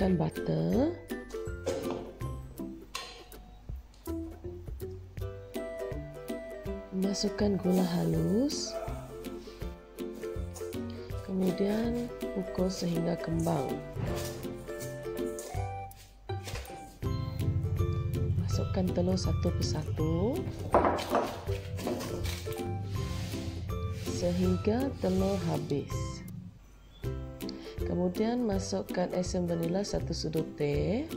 masukkan butter. Masukkan gula halus. Kemudian pukul sehingga kembang. Masukkan telur satu persatu. Sehingga telur habis kemudian masukkan asam vanila satu sudu teh.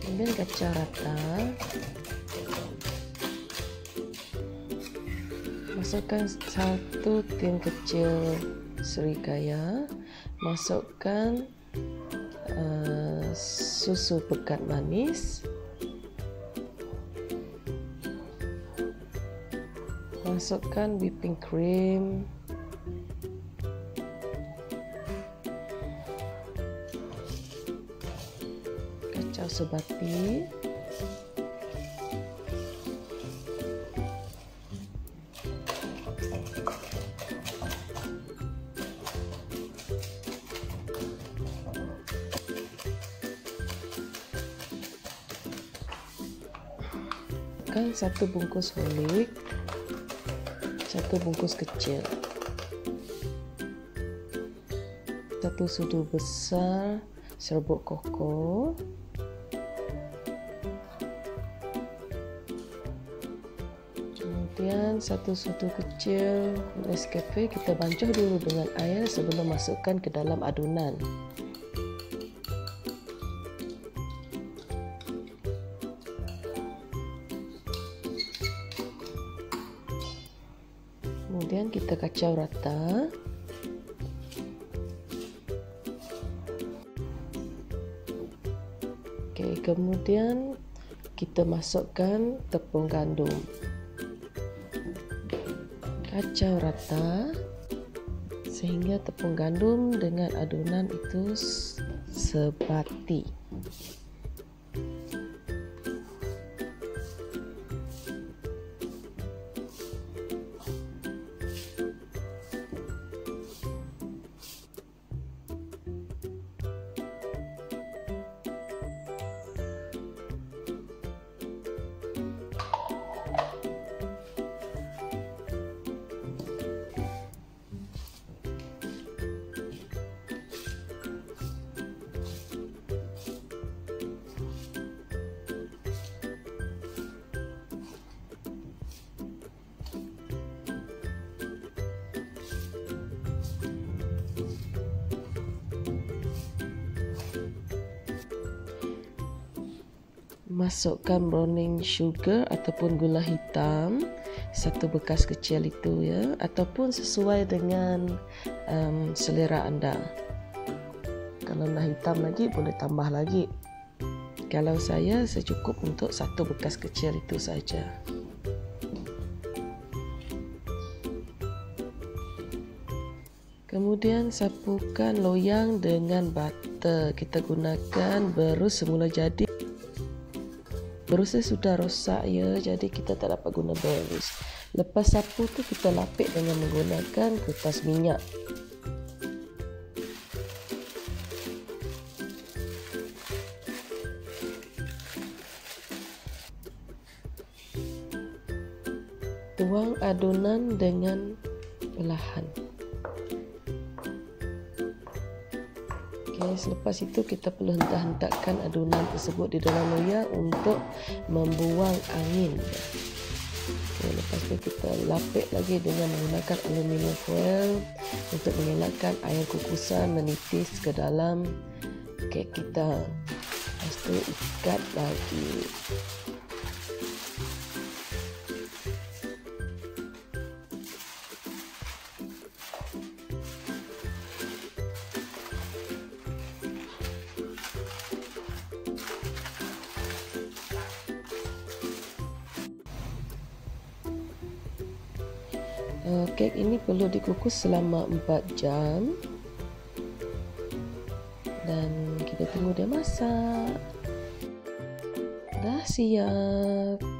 Kemudian kacau rata. Masukkan satu tin kecil serikaya masukkan uh, susu pekat manis masukkan whipping cream. Kacau sebati. Satu bungkus holik satu bungkus kecil. Satu sudu besar serbuk koko kemudian satu sudu kecil Nescafe kita bancuh dulu dengan air sebelum masukkan ke dalam adunan kemudian kita kacau rata. Okay, kemudian kita masukkan tepung gandum kacau rata sehingga tepung gandum dengan adunan itu sebati masukkan browning sugar ataupun gula hitam satu bekas kecil itu ya ataupun sesuai dengan um, selera anda. Kalau nak hitam lagi boleh tambah lagi. Kalau saya secukup untuk satu bekas kecil itu saja. Kemudian sapukan loyang dengan butter. Kita gunakan berus semula jadi berusnya sudah rosak ya. Jadi kita tak dapat guna berus lepas sapu tu kita lapik dengan menggunakan kertas minyak. Tuang adunan dengan perlahan Okay, selepas itu kita perlu hentak-hentakkan adunan tersebut di dalam loyang untuk membuang angin. Okay, lepas itu kita lapik lagi dengan menggunakan aluminium foil untuk mengelakkan air kukusan menitis ke dalam kek kita. Lepas itu ikat lagi. Uh, kek ini perlu dikukus selama 4 jam. Dan kita tunggu dia masak. Dah siap